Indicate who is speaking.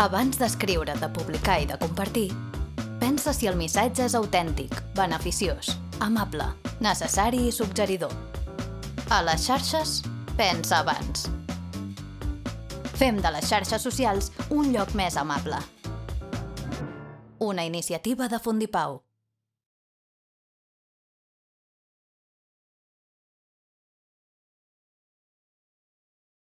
Speaker 1: Abans d'escriure, de publicar i de compartir, pensa si el missatge és autèntic, beneficiós, amable, necessari i suggeridor. A les xarxes, pensa abans. Fem de les xarxes socials un lloc més amable. Una iniciativa de Fundipau.